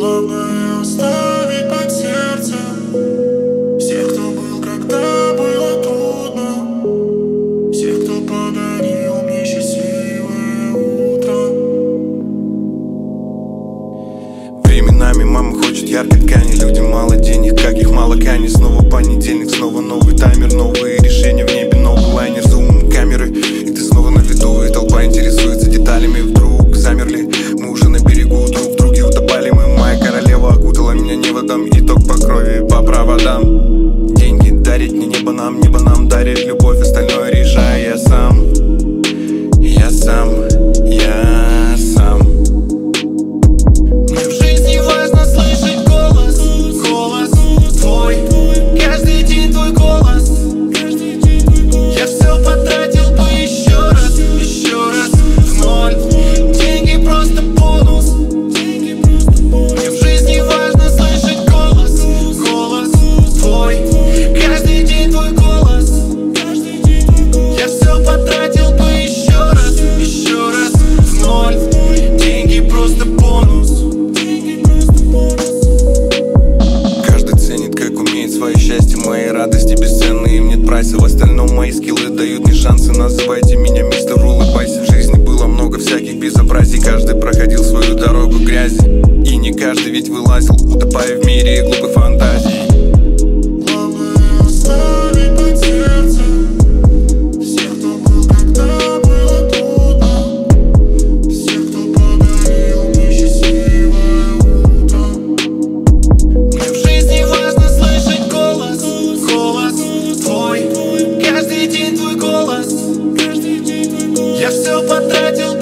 Главное оставить под Всех, кто был, когда было трудно. Всех, кто подарил мне счастливое утро. Временами мама хочет яркой ткани Людям мало денег, как их мало кани. Снова понедельник, снова новый таймер неводом Итог по крови, по проводам. Деньги дарить не небо нам, небо нам дарит любовь Остальное решаю Мои радости бесценны, им нет прайса В остальном мои скиллы дают мне шансы. Называйте меня мистер улыбайся. В жизни было много всяких безобразий. Каждый проходил свою дорогу грязи. И не каждый ведь вылазил Утопая в мире глупых фантазий Каждый день твой голос. Я все потратил